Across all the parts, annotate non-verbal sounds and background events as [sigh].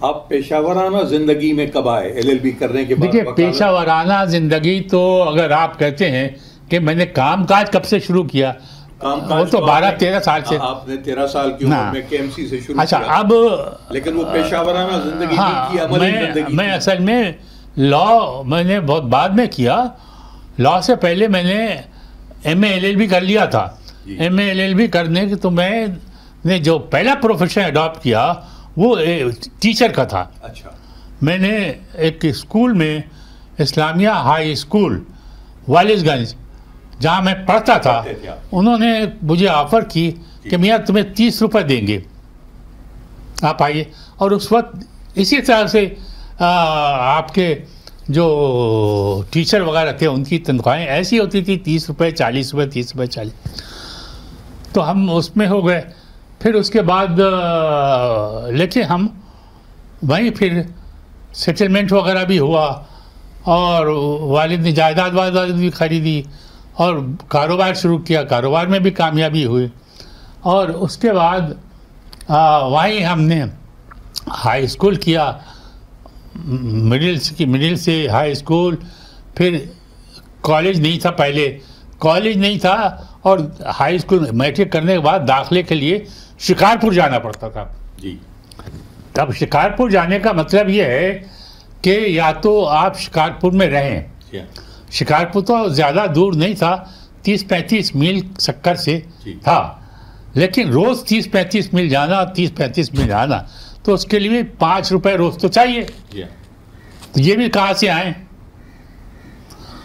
آپ پیشہ ورانہ زندگی میں کب آئے ایل ایل بی کرنے کے بعد دیکھیے وکالت- پیشہ ورانہ زندگی تو اگر آپ کہتے ہیں کہ میں نے کام کاج کب سے شروع کیا وہ تو بارہ تیرہ سال سے آپ نے تیرہ سال کی۔ عمر میں کے ایم سی سے شروع اچھا اب لیکن وہ پیشہ ورانہ زندگی ہاں میں زندگی میں۔ اصل میں لا میں نے بہت بعد میں کیا لا سے پہلے میں نے M A L L B کر لیا تھا۔ M A L L B کرنے تو میں نے جو پہلا پروفیشن اڈاپٹ کیا وہ ٹیچر کا تھا۔ اچھا۔ میں نے ایک اسکول میں اسلامیہ ہائی اسکول والد گنج جہاں میں پڑھتا تھا۔ انہوں نے مجھے آفر کی کہ میاں تمہیں تیس روپے دیں گے۔ آپ آئیے۔ اور اس وقت اسی طرح سے آپ کے جو ٹیچر وغیرہ تھے ان کی تنخواہیں ایسی ہوتی تھی تیس روپے چالیس روپے تیس روپے چالیس۔ تو ہم اس میں ہو گئے۔ پھر اس کے بعد آ، لیکن ہم۔ وہیں پھر سیٹلمنٹ وغیرہ بھی ہوا اور والد نے جائیداد وائداد بھی خریدی اور کاروبار شروع کیا۔ کاروبار میں بھی کامیابی ہوئی۔ اور اس کے بعد وہیں ہم نے ہائی اسکول کیا۔ مڈل کی مڈل سے ہائی اسکول پھر کالج نہیں تھا پہلے۔ کالج نہیں تھا اور ہائی اسکول میٹرک کرنے کے بعد داخلے کے لیے شکارپور جانا پڑتا تھا جی تب شکارپور جانے کا مطلب یہ ہے کہ یا تو آپ شکارپور میں رہیں جی۔ شکارپور تو زیادہ دور نہیں تھا تیس پینتیس میل سکر سے جی۔ تھا لیکن روز تیس پینتیس میل جانا تیس پینتیس میل آنا تو اس کے لیے پانچ روپے روز تو چاہیے جی۔ تو یہ بھی کہاں سے آئیں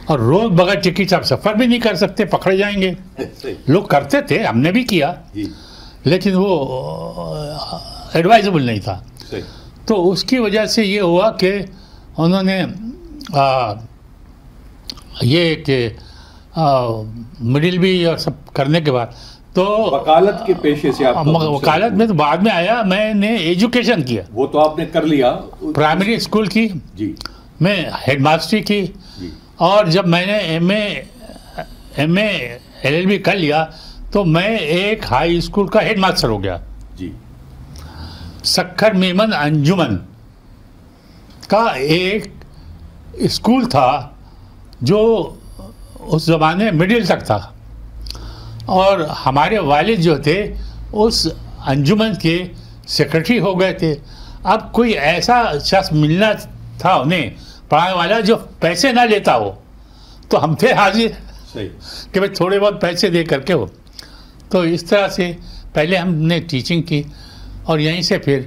اور روز بغیر ٹکٹ آپ سفر بھی نہیں کر سکتے پکڑے جائیں گے۔ [laughs] لوگ کرتے تھے ہم نے بھی کیا۔ جی۔ لیکن وہ ایڈوائزبل نہیں تھا۔ تو اس کی وجہ سے یہ ہوا کہ انہوں نے یہ کہ مڈل بھی اور سب کرنے کے بعد۔ تو وکالت کے پیشے سے وکالت میں تو بعد میں آیا میں نے ایجوکیشن کیا۔ وہ تو آپ نے کر لیا۔ پرائمری اسکول کی۔ جی۔ میں ہیڈ ماسٹری کی۔ جی۔ اور جب میں نے M A M A L L B کر لیا تو میں ایک ہائی اسکول کا ہیڈ ماسٹر ہو گیا۔ جی۔ سکھر میمن انجمن کا ایک اسکول تھا جو اس زمانے مڈل تک تھا۔ اور ہمارے والد جو تھے اس انجمن کے سیکرٹری ہو گئے تھے۔ اب کوئی ایسا شخص ملنا تھا انہیں پڑھانے والا جو پیسے نہ لیتا ہو تو ہم تھے حاضر صحیح کہ بھائی تھوڑے بہت پیسے دے کر کے ہو تو اس طرح سے پہلے ہم نے ٹیچنگ کی اور یہیں سے پھر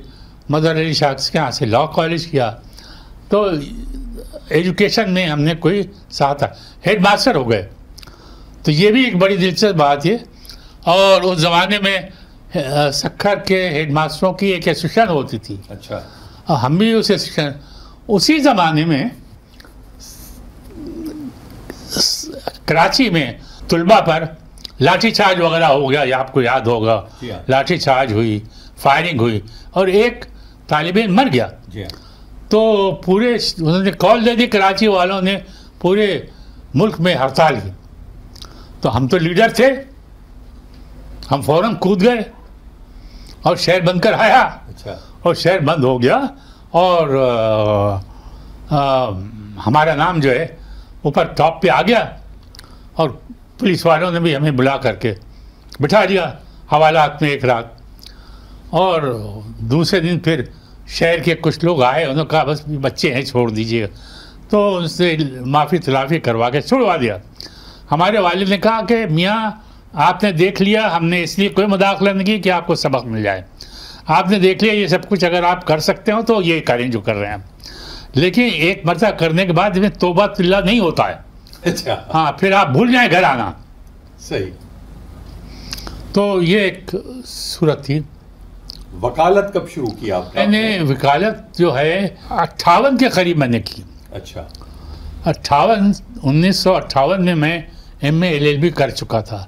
مدر علی شاخص کے یہاں سے لاء کالج کیا تو ایجوکیشن میں ہم نے کوئی ساتھ ہیڈ ماسٹر ہو گئے تو یہ بھی ایک بڑی دلچسپ بات ہے اور اس زمانے میں سکھر کے ہیڈ ماسٹروں کی ایک ایسوسیشن ہوتی تھی اچھا ہم بھی اس ایسوسیشن اسی زمانے میں کراچی میں طلبہ پر لاٹھی چارج وغیرہ ہو گیا یہ آپ کو یاد ہوگا۔ جی ہاں۔ لاٹھی چارج ہوئی فائرنگ ہوئی اور ایک طالب علم مر گیا۔ جی ہاں۔ تو پورے انہوں نے کال دے دی کراچی والوں نے پورے ملک میں ہڑتال کی۔ تو ہم تو لیڈر تھے ہم فوراً کود گئے اور شہر بند کر آیا۔ اچھا۔ اور شہر بند ہو گیا۔ اور ہمارا نام جو ہے، اوپر ٹاپ پہ آ گیا اور پولیس والوں نے بھی ہمیں بلا کر کے بٹھا دیا حوالات میں ایک رات۔ اور دوسرے دن پھر شہر کے کچھ لوگ آئے، انہوں نے کہا، بس بچے ہیں، چھوڑ دیجیے تو ان سے معافی، تلافی کروا کے چھوڑوا دیا۔ ہمارے والد نے کہا کہ، میاں، آپ نے دیکھ لیا، ہم نے اس لیے کوئی مداخلہ نہیں کی کہ آپ کو سبق مل جائے۔ آپ نے دیکھ لیا یہ سب کچھ اگر آپ کر سکتے ہو تو یہ کریں جو کر رہے ہیں لیکن ایک مرتبہ کرنے کے بعد میں توبہ اللہ نہیں ہوتا ہے۔ اچھا۔ ہاں پھر آپ بھول جائیں گھر آنا۔ صحیح۔ تو یہ ایک صورت تھی۔ وکالت کب شروع کی آپ میں نے وکالت جو ہے اٹھاون کے قریب میں نے کی۔ اچھا۔ اٹھاون انیس سو اٹھاون میں میں M A L L B کر چکا تھا۔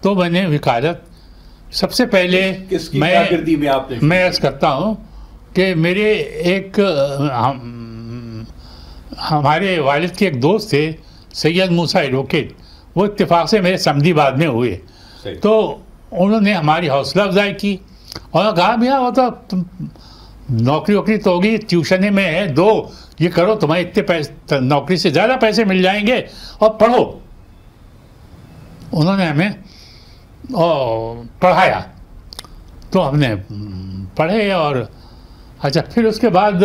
تو میں نے وکالت سب سے پہلے میں میں عرض کرتا ہوں کہ میرے ایک ہمارے والد کے ایک دوست تھے سید موسا ایڈوکیٹ۔ وہ اتفاق سے میرے سمدھی بعد میں ہوئے۔ تو انہوں نے ہماری حوصلہ افزائی کی اور کہا بھیا وہ تو تم نوکری ووکری تو ہوگی ٹیوشن میں ہے دو یہ کرو تمہیں اتنے پیسے نوکری سے زیادہ پیسے مل جائیں گے اور پڑھو۔ انہوں نے ہمیں پڑھایا تو ہم نے پڑھے اور اچھا پھر اس کے بعد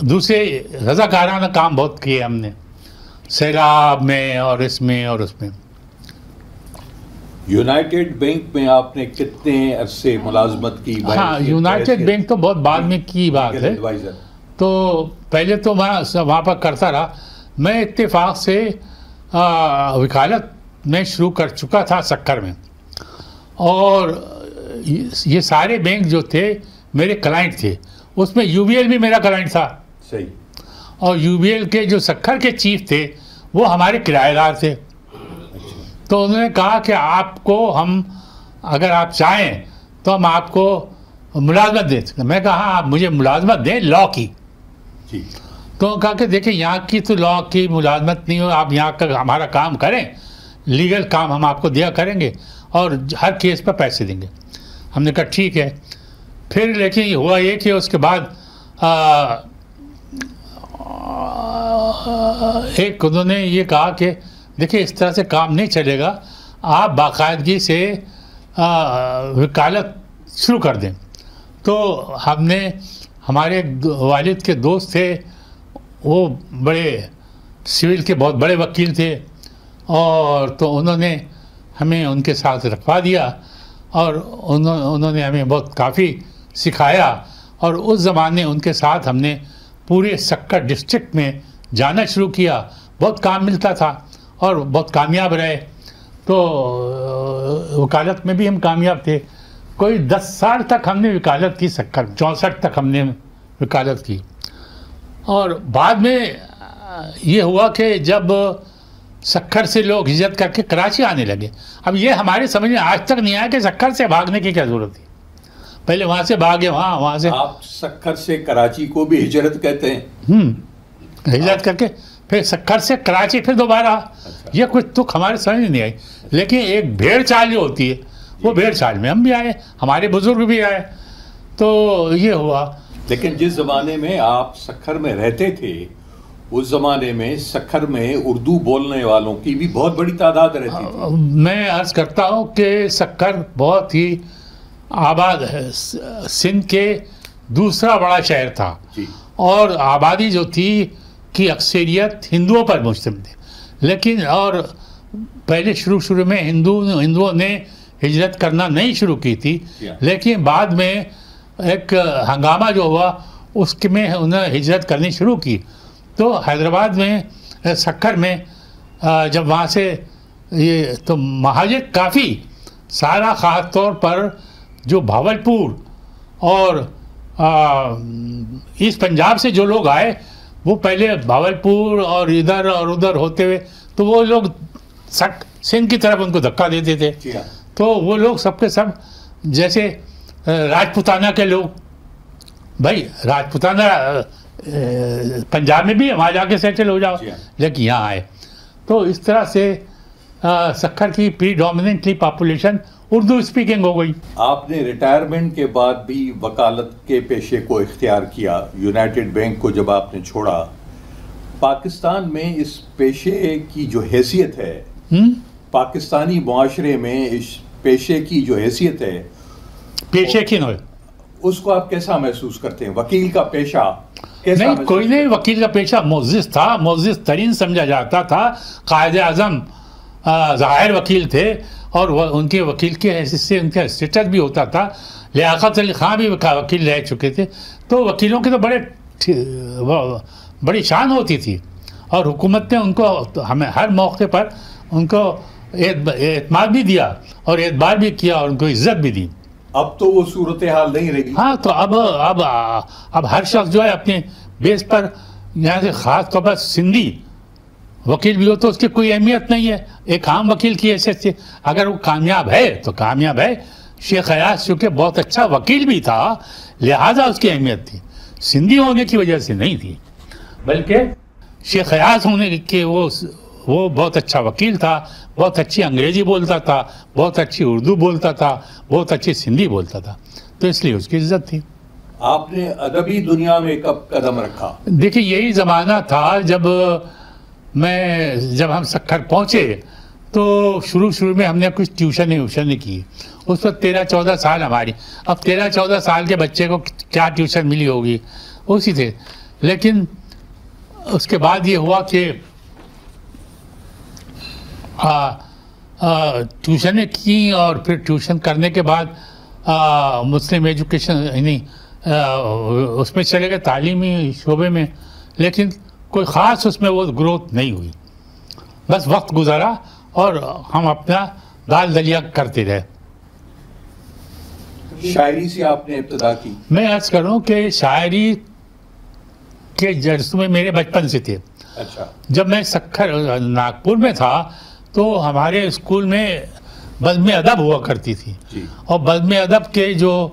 دوسرے رضاکارانہ کام بہت کیے ہم نے سیلاب میں اور اس میں اور اس میں یونائٹیڈ بینک میں آپ نے کتنے عرصے ملازمت کی ہاں یونائٹیڈ بینک تو بہت بعد میں کی بات ہے تو پہلے تو وہاں وہاں پر کرتا رہا میں اتفاق سے وکالت میں شروع کر چکا تھا سکر میں۔ اور یہ سارے بینک جو تھے میرے کلائنٹ تھے۔ اس میں یو بی ایل بھی میرا کلائنٹ تھا۔ صحیح۔ اور یو بی ایل کے جو سکھر کے چیف تھے وہ ہمارے کرایہ دار تھے۔ تو انہوں نے کہا کہ آپ کو ہم اگر آپ چاہیں تو ہم آپ کو ملازمت دیں۔ میں کہا ہاں آپ مجھے ملازمت دیں لاء کی۔ جی۔ تو کہا کہ دیکھیں یہاں کی تو لاء کی ملازمت نہیں ہو آپ یہاں کا ہمارا کام کریں۔ لیگل کام ہم آپ کو دیا کریں گے اور ہر کیس پہ پیسے دیں گے۔ ہم نے کہا ٹھیک ہے۔ پھر لیکن ہوا یہ کہ اس کے بعد ایک انہوں نے یہ کہا کہ دیکھیں اس طرح سے کام نہیں چلے گا، آپ باقاعدگی سے وکالت شروع کر دیں۔ تو ہم نے، ہمارے والد کے دوست تھے، وہ بڑے سول کے بہت بڑے وکیل تھے۔ اور تو انہوں نے ہمیں ان کے ساتھ رکھوا دیا اور انہوں انہوں نے ہمیں بہت کافی سکھایا اور اس زمانے ان کے ساتھ ہم نے پورے سکر ڈسٹرکٹ میں جانا شروع کیا۔ بہت کام ملتا تھا اور بہت کامیاب رہے۔ تو وکالت میں بھی ہم کامیاب تھے۔ کوئی دس سال تک ہم نے وکالت کی سکر چونسٹھ تک ہم نے وکالت کی۔ اور بعد میں یہ ہوا کہ جب سکھر سے لوگ ہجرت کر کے کراچی آنے لگے۔ اب یہ ہمارے سمجھ میں آج تک نہیں آیا کہ سکھر سے بھاگنے کی کیا ضرورت تھی۔ پہلے وہاں سے بھاگے وہاں وہاں سے۔ آپ سکھر سے کراچی کو بھی ہجرت کہتے ہیں۔ ہجرت کر کے پھر سکھر سے کراچی پھر دوبارہ۔ اچھا۔ یہ کچھ تک ہمارے سمجھ میں نہیں آئی لیکن ایک بھیڑ چال جو ہوتی ہے۔ وہ بھیڑ چال میں ہم بھی آئے ہمارے بزرگ بھی آئے۔ تو یہ ہوا۔ لیکن جس زمانے میں آپ سکھر میں رہتے تھے اس زمانے میں سکھر میں اردو بولنے والوں کی بھی بہت بڑی تعداد رہتی تھی۔ میں عرض کرتا ہوں کہ سکھر بہت ہی آباد ہے۔ سندھ کے دوسرا بڑا شہر تھا۔ جی۔ اور آبادی جو تھی کی اکثریت ہندوؤں پر مشتمل تھی۔ لیکن اور پہلے شروع شروع میں ہندو ہندوؤں نے ہجرت کرنا نہیں شروع کی تھی۔ لیکن بعد میں ایک ہنگامہ جو ہوا اس میں انہوں نے ہجرت کرنی شروع کی۔ تو حیدرآباد میں سکھر میں جب وہاں سے یہ تو مہاجر کافی سارا خاص طور پر جو بھاول پور اور اس پنجاب سے جو لوگ آئے وہ پہلے بھاول پور اور ادھر اور ادھر ہوتے ہوئے تو وہ لوگ سٹ سندھ کی طرف ان کو دھکا دیتے تھے۔ تو وہ لوگ سب کے سب جیسے راجپوتانہ کے لوگ بھائی راجپوتانہ پنجاب میں بھی وہاں جا کے سیٹل ہو جاؤ۔ جی ہاں۔ لیکن یہاں آئے۔ تو اس طرح سے سکھر کی predominantly population Urdu speaking ہو گئی۔ آپ نے ریٹائرمنٹ کے بعد بھی وکالت کے پیشے کو اختیار کیا۔ یونائٹڈ بینک کو جب آپ نے چھوڑا۔ پاکستان میں اس پیشے کی جو حیثیت ہے پاکستانی معاشرے میں اس پیشے کی جو حیثیت ہے پیشے کی اس کو آپ کیسا محسوس کرتے ہیں؟ وکیل کا پیشہ۔ نہیں کوئی نہیں وکیل کا پیشہ موزز تھا موزز ترین سمجھا جاتا تھا قائد اعظم ظاہر وکیل تھے اور ان کے وکیل کے حیثیت سے ان کا اسٹیٹس بھی ہوتا تھا۔ لیاقت علی خان بھی وکیل رہ چکے تھے۔ تو وکیلوں کے تو بڑے بڑی شان ہوتی تھی۔ اور حکومت نے ان کو ہمیں ہر موقع پر ان کو اعتماد بھی دیا اور اعتبار بھی کیا اور ان کو عزت بھی دی۔ اب تو وہ صورتحال نہیں رہی۔ ہاں تو اب اب اب ہر شخص جو ہے اپنے بیس پر یہاں سے خاص طور پر سندھی وکیل بھی ہو تو اس کی کوئی اہمیت نہیں ہے۔ ایک عام وکیل کی حیثیت سے اگر وہ کامیاب ہے، تو کامیاب ہے۔ شیخ حیاس چونکہ بہت اچھا وکیل بھی تھا، لہٰذا اس کی اہمیت تھی۔ سندھی ہونے کی وجہ سے نہیں تھی، بلکہ شیخ حیاس ہونے کے وہ وہ بہت اچھا وکیل تھا بہت اچھی انگریزی بولتا تھا بہت اچھی اردو بولتا تھا بہت اچھی سندھی بولتا تھا۔ تو اس لیے اس کی عزت تھی۔ آپ نے ادبی دنیا میں کب قدم رکھا؟ دیکھیے یہی زمانہ تھا جب میں جب ہم سکھر پہنچے تو شروع شروع میں ہم نے کچھ ٹیوشن ویوشن کی۔ اس وقت تیرہ چودہ سال ہماری۔ اب تیرہ چودہ سال کے بچے کو کیا ٹیوشن ملی ہوگی؟ اسی تھے لیکن اس کے بعد یہ ہوا کہ ٹیوشنیں کی اور پھر ٹیوشن کرنے کے بعد مسلم ایجوکیشن یعنی اس میں چلے گئے تعلیمی شعبے میں لیکن کوئی خاص اس میں وہ گروتھ نہیں ہوئی۔ بس وقت گزارا اور ہم اپنا دال دلیا کرتے رہے۔ شاعری سے آپ نے ابتدا کی۔ میں عرض کروں کہ شاعری کے جرسوں میں میرے بچپن سے تھے۔ اچھا۔ جب میں سکھر ناگپور میں تھا تو ہمارے اسکول میں بزم ادب ہوا کرتی تھی۔ جی۔ اور بزم ادب کے جو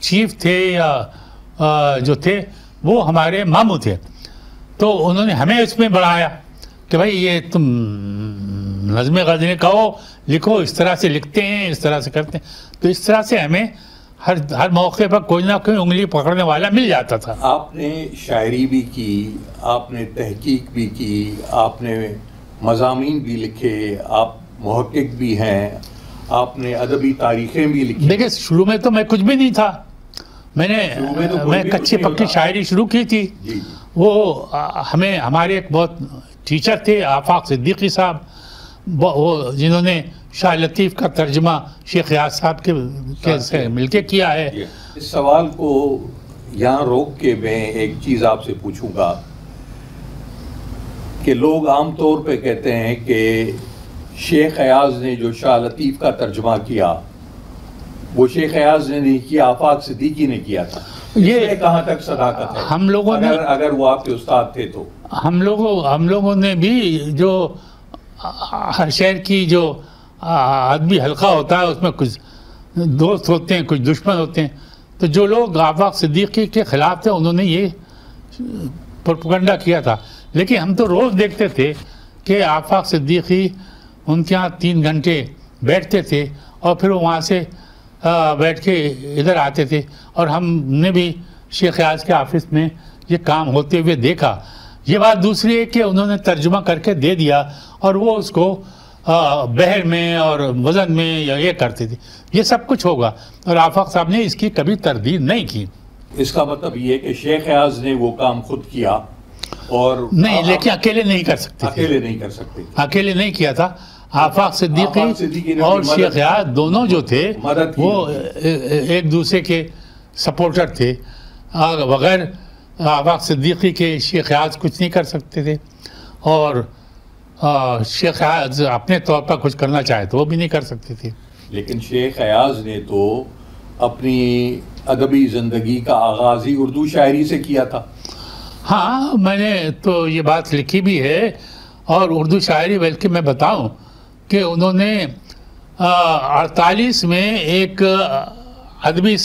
چیف تھے یا جو تھے وہ ہمارے ماموں تھے۔ تو انہوں نے ہمیں اس میں بڑھایا کہ بھائی یہ تم نظم غزلیں کہو لکھو اس طرح سے لکھتے ہیں اس طرح سے کرتے ہیں۔ تو اس طرح سے ہمیں ہر ہر موقع پر کوئی نہ کوئی انگلی پکڑنے والا مل جاتا تھا۔ آپ نے شاعری بھی کی آپ نے تحقیق بھی کی آپ نے مضامین بھی لکھے آپ محقق بھی ہیں آپ نے ادبی تاریخیں بھی لکھی۔ دیکھیں شروع میں تو میں کچھ بھی نہیں تھا۔ میں نے میں تو کوئی میں بھی کچی کچھ نہیں پکی۔ شاعری شروع کی تھی۔ جی۔ جی وہ ہمیں ہمارے ایک بہت ٹیچر تھے آفاق صدیقی صاحب۔ وہ جنہوں نے شاہ لطیف کا ترجمہ شیخ یاز صاحب کے سے مل کے کیا ہے۔ جی۔ اس سوال کو یہاں روک کے میں ایک چیز آپ سے پوچھوں گا۔ کہ لوگ عام طور پہ کہتے ہیں کہ شیخ ایاز نے جو شاہ لطیف کا ترجمہ کیا وہ شیخ ایاز نے نہیں کیا آفاق صدیقی نے کیا تھا۔ یہ- کہاں تک صداقت ہے؟ ہم لوگوں نے- اگر وہ آپ کے استاد تھے تو۔ ہم لوگوں ہم لوگوں نے بھی جو ہر شہر کی جو ادبی حلقہ ہوتا ہے اس میں کچھ دوست ہوتے ہیں کچھ دشمن ہوتے ہیں۔ تو جو لوگ آفاق صدیقی کے خلاف تھے انہوں نے یہ پروپگنڈا کیا تھا۔ لیکن ہم تو روز دیکھتے تھے کہ آفاق صدیقی ان کے یہاں تین گھنٹے بیٹھتے تھے اور پھر وہ وہاں سے بیٹھ کے ادھر آتے تھے اور ہم نے بھی شیخ یاز کے آفس میں یہ کام ہوتے ہوئے دیکھا۔ یہ بات دوسری ہے کہ انہوں نے ترجمہ کر کے دے دیا اور وہ اس کو آ، بحر میں اور وزن میں یا یہ کرتے تھے۔ یہ سب کچھ ہوگا اور آفاق صاحب نے اس کی کبھی تردید نہیں کی۔ اس کا مطلب یہ ہے کہ شیخ ایاز نے وہ کام خود کیا۔ اور نہیں لیکن اکیلے نہیں کر سکتے اکیلے نہیں کر سکتے۔ اکیلے نہیں کیا تھا۔ آفاق صدیقی اور شیخ یاد دونوں جو تھے وہ ایک دوسرے کے سپورٹر تھے۔ بغیر آفاق صدیقی کے شیخ یاد کچھ نہیں کر سکتے تھے۔ اور شیخ یاد اپنے طور پر کچھ کرنا چاہے تو وہ بھی نہیں کر سکتے تھے۔ لیکن شیخ ایاز نے تو اپنی ادبی زندگی کا آغاز ہی اردو شاعری سے کیا تھا۔ ہاں میں نے تو یہ بات لکھی بھی ہے اور اردو شاعری بلکہ میں بتاؤں کہ انہوں نے اڑتالیس میں ایک ادبی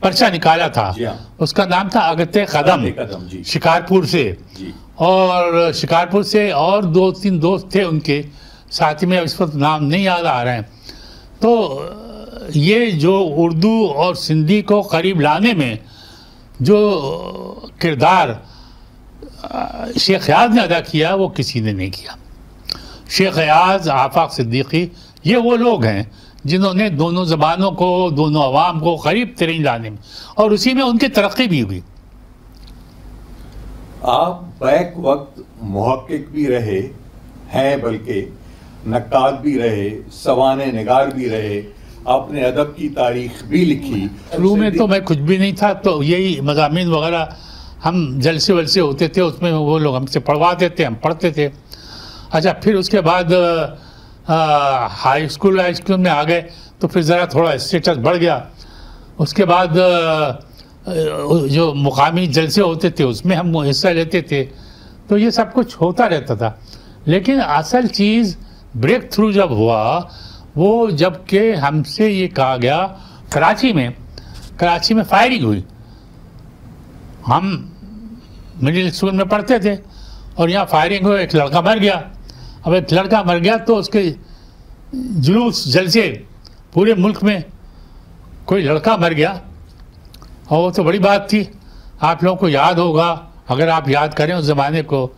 پرچہ نکالا تھا۔ جی ہاں۔ اس کا نام تھا اگتے قدم۔ جی۔ شکارپور سے۔ جی۔ اور شکارپور سے اور دو تین دوست تھے ان کے۔ ساتھ میں اس وقت نام نہیں یاد آ رہے ہیں۔ تو یہ جو اردو اور سندھی کو قریب لانے میں جو کردار شیخ یاز نے ادا کیا وہ کسی نے نہیں کیا۔ شیخ یاز آفاق صدیقی یہ وہ لوگ ہیں جنہوں نے دونوں زبانوں کو دونوں عوام کو قریب ترین لانے میں اور اسی میں ان کی ترقی بھی ہوئی۔ آپ بیک وقت محقق بھی رہے ہیں بلکہ نقاد بھی رہے سوانح نگار بھی رہے آپ نے ادب کی تاریخ بھی لکھی۔ شروع میں تو میں کچھ بھی نہیں تھا تو یہی مضامین وغیرہ ہم جلسے ولسے ہوتے تھے، اس میں وہ لوگ ہم سے پڑھواتے تھے ہم پڑھتے تھے۔ اچھا پھر اس کے بعد ہائی اسکول ہائی اسکول میں آ گئے، تو پھر ذرا تھوڑا اسٹیٹس بڑھ گیا۔ اس کے بعد جو مقامی جلسے ہوتے تھے، اس میں ہم حصہ لیتے تھے۔ تو یہ سب کچھ ہوتا رہتا تھا۔ لیکن اصل چیز بریک تھرو جب ہوا، وہ جبکہ ہم سے یہ کہا گیا، کراچی میں کراچی میں فائرنگ ہوئی۔ ہم مڈل اسکول میں پڑھتے تھے اور یہاں فائرنگ ہوئی، ایک لڑکا مر گیا۔ اب ایک لڑکا مر گیا تو اس کے جلوس جلسے پورے ملک میں کوئی لڑکا مر گیا۔ اور وہ تو بڑی بات تھی۔ آپ لوگوں کو یاد ہوگا، اگر آپ یاد کریں اس زمانے کو،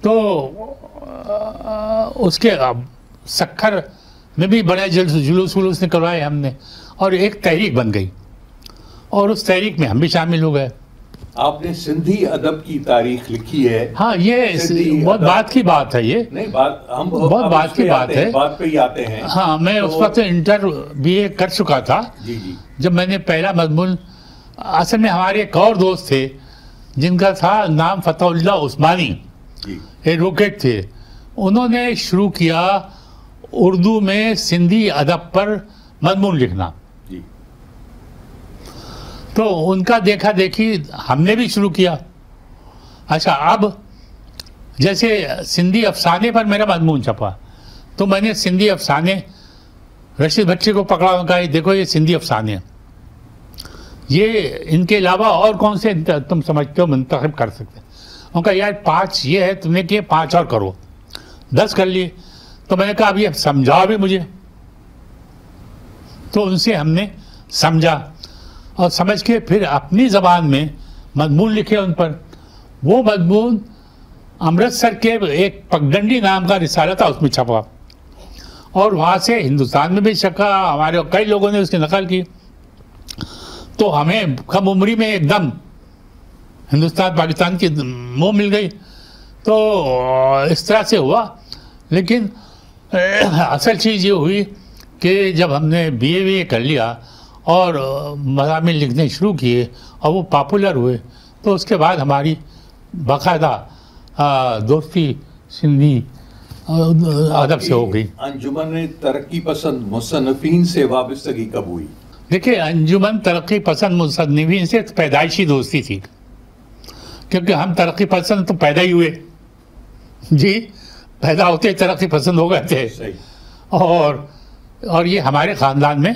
تو اس کے سکھر میں بھی بڑے جلوس جلوس ولوس نکلوائے ہم نے۔ اور ایک تحریک بن گئی۔ اور اس تحریک میں ہم بھی شامل ہو گئے۔ آپ نے سندھی ادب کی تاریخ لکھی ہے۔ ہاں یہ بہت بات کی بات ہے یہ۔ نہیں بات ہم بہت بات کی بات ہے۔ بات پہ ہی آتے ہیں۔ ہاں میں اس وقت انٹر بی اے کر چکا تھا۔ جی جی۔ جب میں نے پہلا مضمون اصل میں ہمارے ایک اور دوست تھے جن کا تھا نام فتح اللہ عثمانی۔ جی۔ ایڈوکیٹ تھے۔ انہوں نے شروع کیا اردو میں سندھی ادب پر مضمون لکھنا۔ جی تو ان کا دیکھا دیکھی ہم نے بھی شروع کیا۔ اچھا اب جیسے سندھی افسانے پر میرا مضمون چھپا۔ تو میں نے سندھی افسانے، رشید بچے کو پکڑا اور کہا دیکھو یہ سندھی افسانے۔ ہیں یہ ان کے علاوہ اور کون سے تم سمجھتے ہو، منتخب کر سکتے۔ ان کا یار پانچ یہ ہے، تم نے کیے پانچ اور کرو۔ دس کر لیے۔ تو میں نے کہا، اب یہ سمجھاؤ بھی مجھے۔ تو ان سے ہم نے سمجھا۔ اور سمجھ کے پھر اپنی زبان میں مضمون لکھے ان پر۔ وہ مضمون امرتسر کے ایک پگڈنڈی نام کا رسالہ تھا، اس میں چھپا۔ اور وہاں سے ہندوستان میں بھی چھکا ہمارے کئی لوگوں نے اس کی نقل کی۔ تو ہمیں کم عمری میں ایک دم ہندوستان، پاکستان کی منہ مل گئی۔ تو اس طرح سے ہوا۔ لیکن اصل چیز یہ ہوئی کہ جب ہم نے بی اے وی اے کر لیا اور مضامین لکھنے شروع کیے اور وہ پاپولر ہوئے۔ تو اس کے بعد ہماری باقاعدہ دوستی سندھی ادب سے ہو گئی۔ انجمن ترقی پسند مصنفین سے وابستگی کب ہوئی؟ دیکھیں انجمن ترقی پسند مصنفین سے پیدائشی دوستی تھی۔ کیونکہ ہم ترقی پسند تو پیدا ہی ہوئے۔ جی پیدا ہوتے ترقی پسند ہو گئے تھے۔ اور اور یہ ہمارے خاندان میں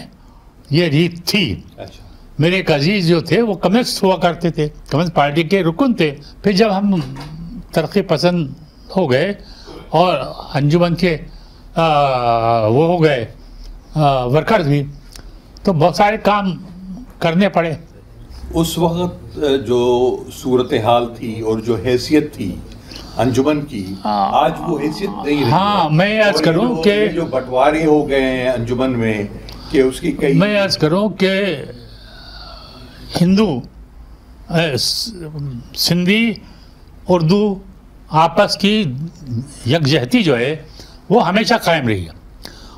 یہ ریت تھی۔ اچھا۔ میرے ایک عزیز جو تھے وہ کمیونسٹ ہوا کرتے تھے کمیونسٹ پارٹی کے رکن تھے۔ پھر جب ہم ترقی پسند ہو گئے اور انجمن کے وہ ہو گئے ورکرز بھی تو بہت سارے کام کرنے پڑے۔ اس وقت جو صورتحال تھی اور جو حیثیت تھی انجمن کی آج وہ حیثیت نہیں رہی ہاں، میں عرض کروں کہ- جو بٹوارے ہو گئے ہیں انجمن میں کہ اس کی کئی میں عرض کروں کہ ہندو سندھی، اردو آپس کی یکجہتی جو ہے، وہ ہمیشہ قائم رہی ہے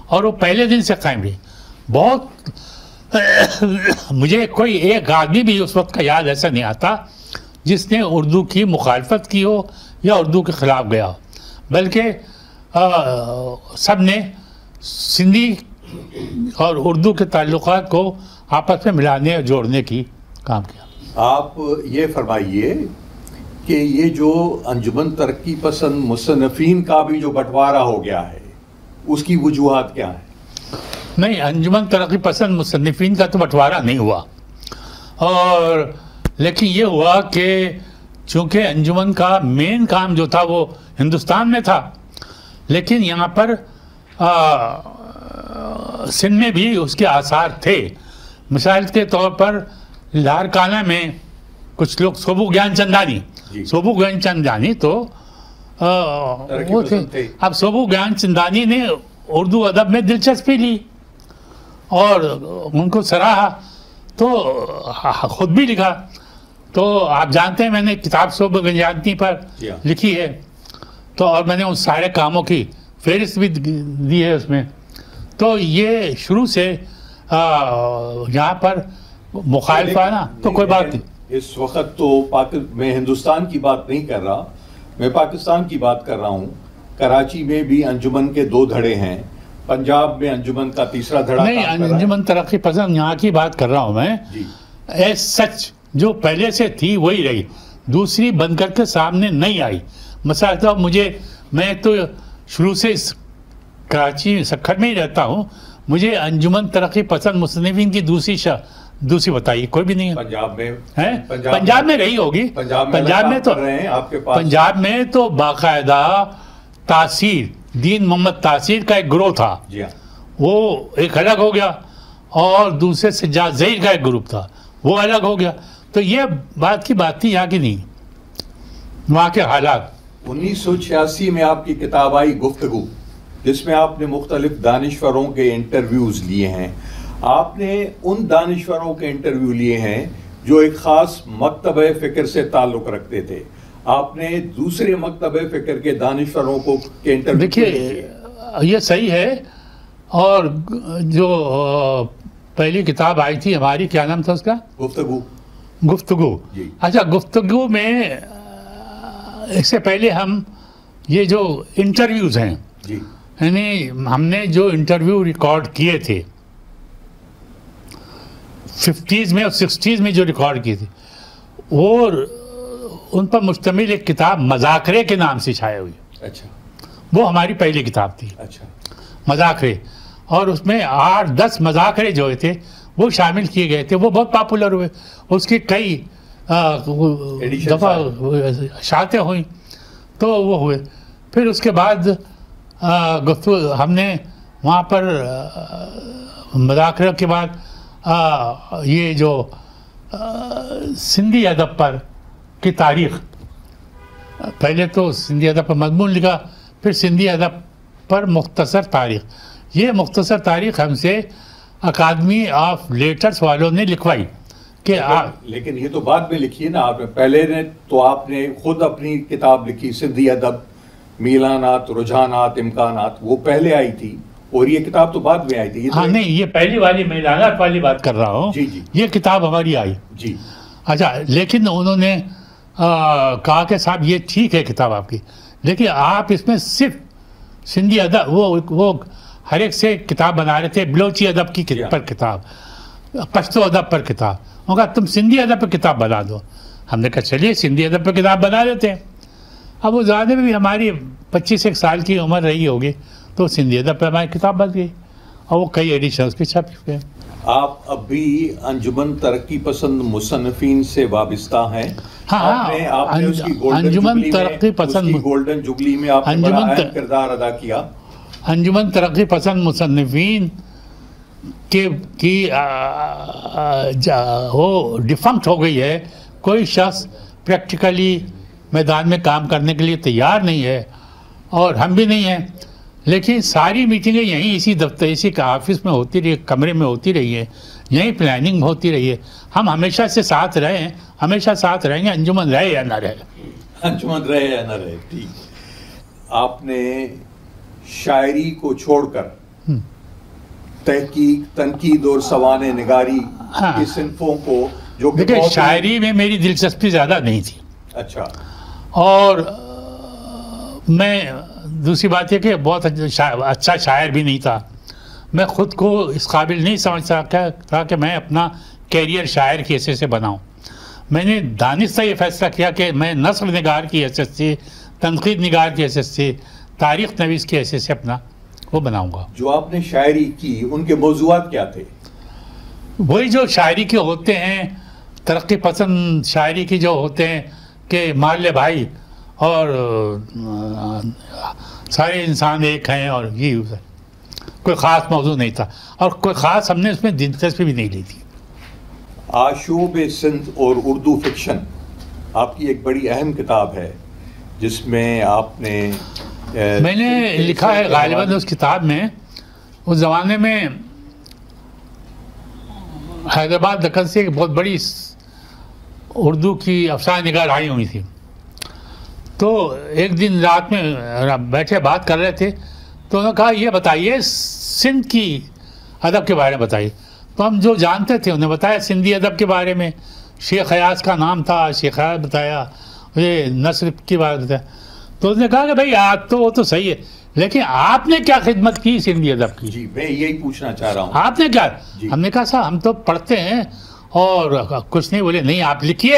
اور وہ پہلے دن سے قائم رہی۔ بہت، مجھے کوئی ایک آدمی بھی اس وقت کا یاد ایسا نہیں آتا جس نے اردو کی مخالفت کی ہو یا اردو کے خلاف گیا ہو، بلکہ سب نے سندھی اور اردو کے تعلقات کو آپس میں ملانے اور جوڑنے کی کام کیا۔ آپ یہ فرمائیے کہ یہ جو انجمن ترقی پسند مصنفین کا بھی جو بٹوارا ہو گیا ہے اس کی وجوہات کیا ہیں؟ نہیں انجمن ترقی پسند مصنفین کا تو بٹوارا نہیں ہوا۔ اور لیکن یہ ہوا کہ چونکہ انجمن کا مین کام جو تھا وہ ہندوستان میں تھا لیکن یہاں پر سندھ میں بھی اس کے آثار تھے۔ مثال کے طور پر لارکانہ میں کچھ لوگ سوبو گیان چندانی۔ جی۔ سوبو گیان چندانی تو وہ تھے۔ اب سوبو گیان چندانی نے اردو ادب میں دلچسپی لی اور ان کو سراہا۔ تو خود بھی لکھا۔ تو آپ جانتے ہیں میں نے کتاب صوب گنجانتی پر جی ہاں۔ لکھی ہے۔ تو اور میں نے ان سارے کاموں کی فہرست بھی دی ہے اس میں۔ تو یہ شروع سے یہاں پر مخالفانہ تو کوئی بات نہیں۔ اس وقت تو میں ہندوستان کی بات نہیں کر رہا میں پاکستان کی بات کر رہا ہوں۔ کراچی میں بھی انجمن کے دو دھڑے ہیں پنجاب میں انجمن کا تیسرا دھڑا نہیں۔ انجمن ترقی پسند یہاں کی بات کر رہا ہوں میں۔ جی۔ ایز سچ جو پہلے سے تھی وہی رہی۔ دوسری بن کر کے سامنے نہیں آئی۔ مسئلہ تو مجھے میں تو شروع سے اس کراچی سکھر میں ہی رہتا ہوں۔ مجھے انجمن ترقی پسند مصنفین کی دوسری شا دوسری بتائیے کوئی بھی نہیں ہے۔ پنجاب میں؟ پنجاب میں رہی ہوگی۔ پنجاب میں تو پنجاب میں تو باقاعدہ تاثیر دین محمد تاثیر کا ایک گروہ تھا۔ جی ہاں۔ وہ ایک الگ ہو گیا اور دوسرے سجاد زہیر کا ایک گروپ تھا۔ وہ الگ ہو گیا۔ تو یہ بات کی بات تھی یہاں کی نہیں۔ وہاں کے حالات۔ انیس سو چھیاسی میں آپ کی کتاب آئی گفتگو۔ جس میں آپ نے مختلف دانشوروں کے انٹرویوز لیے ہیں۔ آپ نے ان دانشوروں کے انٹرویو لیے ہیں جو ایک خاص مکتبہ فکر سے تعلق رکھتے تھے۔ آپ نے دوسرے مکتبہ فکر کے دانشوروں کو کے انٹرویو دیکھیے یہ صحیح ہے۔ اور جو پہلی کتاب آئی تھی ہماری کیا نام تھا اس کا؟ گفتگو۔ گفتگو۔ جی۔ اچھا گفتگو میں اس سے پہلے ہم یہ جو انٹرویوز ہیں جی۔ یعنی ہم نے جو انٹرویو ریکارڈ کیے تھے ففٹیز میں اور سکسٹیز میں جو ریکارڈ کیے تھے وہ ان پر مشتمل ایک کتاب مذاکرے کے نام سے چھائے ہوئی۔ اچھا۔ وہ ہماری پہلی کتاب تھی۔ اچھا۔ مذاکرے۔ اور اس میں آٹھ دس مذاکرے جو تھے وہ شامل کیے گئے تھے وہ بہت پاپولر ہوئے۔ اس کی کئی دفعہ آئے۔ شاعتیں ہوئیں تو وہ ہوئے۔ پھر اس کے بعد گفتگو ہم نے وہاں پر مذاکرہ کے بعد یہ جو سندھی ادب پر کی تاریخ پہلے تو سندھی ادب پر مضمون لکھا پھر سندھی ادب پر مختصر تاریخ۔ یہ مختصر تاریخ ہم سے اکادمی آف لیٹرز والوں نے لکھوائی کہ لیکن یہ تو بعد میں لکھی ہے نا آپ نے۔ پہلے نے تو آپ نے خود اپنی کتاب لکھی سندھی ادب میلانات رجحانات امکانات وہ پہلے آئی تھی اور یہ کتاب تو بعد میں آئی تھی ہاں نہیں یہ پہلی والی میلانات والی بات کر رہا ہوں۔ جی، جی۔ یہ کتاب ہماری آئی۔ جی۔ اچھا لیکن انہوں نے کہا کہ صاحب یہ ٹھیک ہے کتاب آپ کی۔ لیکن آپ اس میں صرف سندھی ادب وہ وہ ہر ایک سے کتاب بنا رہے تھے بلوچی ادب کی۔ پر کتاب پشتو ادب پر کتاب۔ انہوں نے کہا تم سندھی ادب پر کتاب بنا دو۔ ہم نے کہا چلیے سندھی ادب پر کتاب بنا دیتے ہیں۔ اب وہ زیادہ میں بھی ہماری پچیس ایک سال کی عمر رہی ہوگی تو سندھی ادب پہ ہماری کتاب بن گئی اور وہ کئی ایڈیشنس کے چھپ چکے ہیں۔ آپ اب بھی انجمن ترقی پسند مصنفین سے وابستہ ہیں۔ ہاں، گولڈن انجمن ترقی پسند- گولڈن جبلی میں آپ نے بڑا کردار ادا کیا۔ انجمن ترقی پسند مصنفین کے کی وہ ڈیفنکٹ ہو گئی ہے۔ کوئی شخص پریکٹیکلی میدان میں کام کرنے کے لیے تیار نہیں ہے اور ہم بھی نہیں ہیں۔ لیکن ساری میٹنگیں یہیں اسی دفتر اسی کا آفس میں ہوتی رہی کمرے میں ہوتی رہی ہے یہیں پلاننگ ہوتی رہی ہے۔ ہم ہمیشہ سے ساتھ رہے ہیں۔ ہمیشہ ساتھ رہیں گے انجمن رہے یا نہ رہے۔ انجمن رہے یا نہ رہے ٹھیک۔ آپ نے شاعری کو چھوڑ کر تحقیق تنقید اور سوانح نگاری ہاں۔ کی صنفوں کو جو کہ شاعری میں میری دلچسپی زیادہ نہیں تھی۔ اچھا۔ اور میں دوسری بات یہ کہ بہت اچھا اچھا شاعر بھی نہیں تھا۔ میں خود کو اس قابل نہیں سمجھ سکا تھا کہ میں اپنا کیریئر شاعر کی حیثیت سے بناؤں۔ میں نے دانستہ یہ فیصلہ کیا کہ میں نثر نگار کی حیثیت سے تنقید نگار کی حیثیت سے تاریخ نویس کی حیثیت سے اپنا وہ بناؤں گا۔ جو آپ نے شاعری کی ان کے موضوعات کیا تھے؟ وہی جو شاعری کے ہوتے ہیں ترقی پسند شاعری کی جو ہوتے ہیں کہ مان لے بھائی اور سارے انسان ایک ہیں اور یہ کوئی خاص موضوع نہیں تھا اور کوئی خاص ہم نے اس میں دلچسپی بھی نہیں لی تھی۔ آشوب سندھ اور اردو فکشن آپ کی ایک بڑی اہم کتاب ہے جس میں آپ نے میں نے لکھا ہے غالباً اس کتاب میں۔ اس زمانے میں حیدرآباد دکن سے ایک بہت بڑی اردو کی افسانہ نگار آئی ہوئی تھی۔ تو ایک دن رات میں بیٹھے بات کر رہے تھے۔ تو انہوں نے کہا یہ بتائیے سندھ کی ادب کے بارے میں بتائیے۔ تو ہم جو جانتے تھے انہیں بتایا سندھی ادب کے بارے میں۔ شیخ ایاز کا نام تھا شیخ ایاز بتایا۔ یہ نثر کی بات بتایا۔ تو اس نے کہا کہ بھائی آپ تو وہ تو صحیح ہے۔ لیکن آپ نے کیا خدمت کی سندھی ادب کی؟ جی میں یہی پوچھنا چاہ رہا ہوں۔ آپ نے کیا؟ جی۔ ہم نے کہا صاحب ہم تو پڑھتے ہیں۔ اور کچھ نہیں بولے نہیں آپ لکھیے۔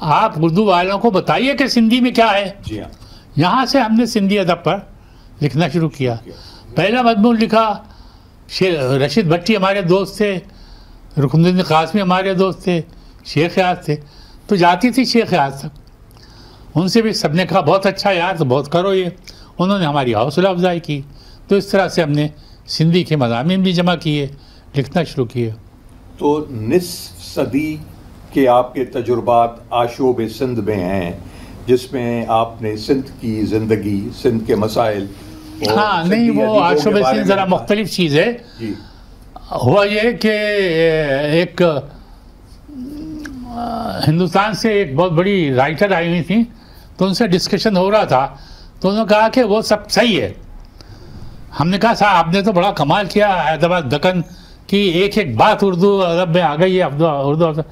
آپ اردو والوں کو بتائیے کہ سندھی میں کیا ہے۔ جی ہاں۔ یہاں سے ہم نے سندھی ادب پر لکھنا شروع کیا۔ پہلا مضمون لکھا رشید بھٹی ہمارے دوست تھے رکن الدین قاسمی ہمارے دوست تھے شیخ یاد تھے۔ تو جاتی تھی شیخ یاد تک۔ ان سے بھی سب نے کہا بہت اچھا یار تو بہت کرو یہ۔ انہوں نے ہماری حوصلہ افزائی کی۔ تو اس طرح سے ہم نے سندھی کے مضامین بھی جمع کیے لکھنا شروع کیے۔ تو نصف صدی کے آپ کے تجربات آشوب سندھ میں ہیں جس میں آپ نے سندھ کی زندگی سندھ کے مسائل ہاں نہیں وہ آشوب سندھ ذرا۔ مختلف چیز ہے۔ جی۔ ہوا یہ کہ ایک ہندوستان سے ایک بہت بڑی رائٹر آئی ہوئی تھیں تو ان سے ڈسکشن ہو رہا تھا تو انہوں نے کہا کہ وہ سب صحیح ہے۔ ہم نے کہا صاحب آپ نے تو بڑا کمال کیا حیدرآباد دکن کی ایک ایک بات اردو ادب میں آ گئی ہے اردو۔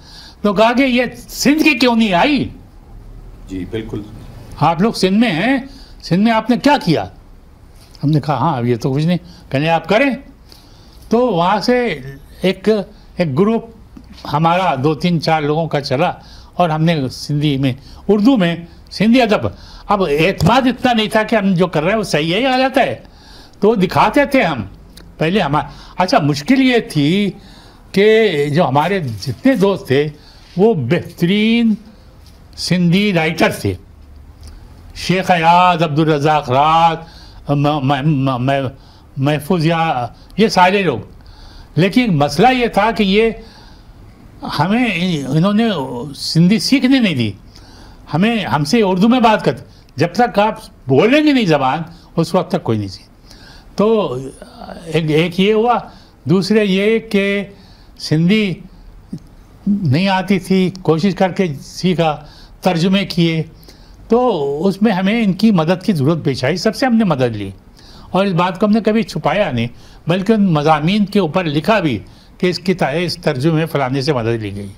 تو کہا کہ یہ سندھ کی کیوں نہیں آئی؟ جی بالکل۔ آپ لوگ سندھ میں ہیں سندھ میں آپ نے کیا کیا؟ ہم نے کہا ہاں یہ تو کچھ نہیں۔ کہنے آپ کریں۔ تو وہاں سے ایک ایک گروپ ہمارا دو تین چار لوگوں کا چلا اور ہم نے سندھی میں اردو میں سندھی ادب۔ اب اعتماد اتنا نہیں تھا کہ ہم جو کر رہے ہیں وہ صحیح ہے یا غلط ہے۔ تو دکھاتے تھے ہم۔ پہلے ہمارا اچھا مشکل یہ تھی کہ جو ہمارے جتنے دوست تھے، وہ بہترین سندھی رائٹر تھے۔ شیخ ایاز عبد الرزاق رات محفوظ یا یہ سارے لوگ۔ لیکن مسئلہ یہ تھا کہ یہ ہمیں انہوں نے سندھی سیکھنے نہیں دی۔ ہمیں ہم سے اردو میں بات کرتے۔ جب تک آپ بولیں گے نہیں زبان، اس وقت تک کوئی نہیں سی تو ایک ایک یہ ہوا، دوسرے یہ کہ سندھی نہیں آتی تھی، کوشش کر کے سیکھا، ترجمے کیے۔ تو اس میں ہمیں ان کی مدد کی ضرورت پیش آئی۔ سب سے ہم نے مدد لی۔ اور اس بات کو ہم نے کبھی چھپایا نہیں، بلکہ ان مضامین کے اوپر لکھا بھی کہ اس کی اس ترجمے فلانے جی سے مدد لی گئی۔